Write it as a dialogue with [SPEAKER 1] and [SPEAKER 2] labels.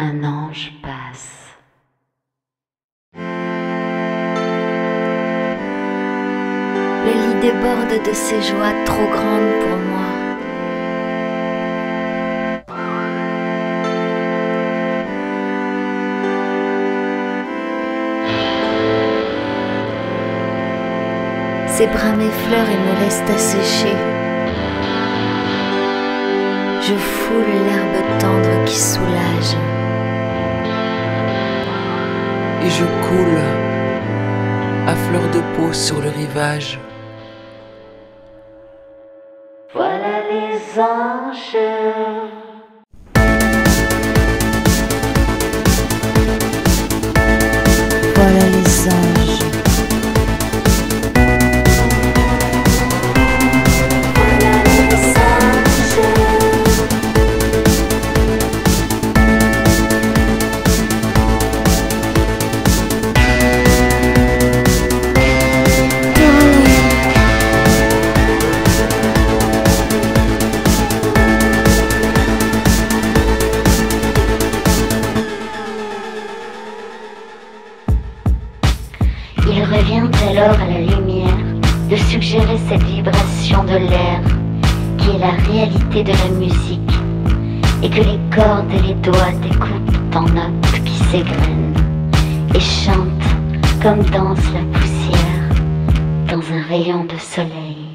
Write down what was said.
[SPEAKER 1] un ange passe. Le lit déborde de ces joies trop grandes pour moi. Ses bras m'effleurent et me laissent assécher. Je foule l'herbe tendre qui soulage.
[SPEAKER 2] Et je coule à fleur de peau sur le rivage.
[SPEAKER 1] Voilà les anges. Alors à la lumière de suggérer cette vibration de l'air qui est la réalité de la musique et que les cordes et les doigts découpent en notes qui s'égrènent et chantent comme danse la poussière dans un rayon de soleil.